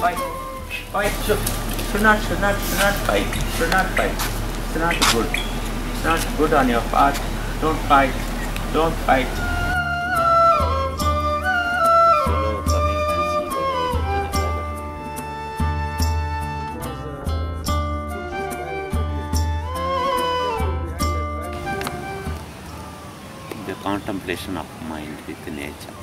Fight. Fight. Should, should not, should not, should not fight. Should not fight. It's not good. It's not good on your part. Don't fight. Don't fight. The contemplation of mind with nature.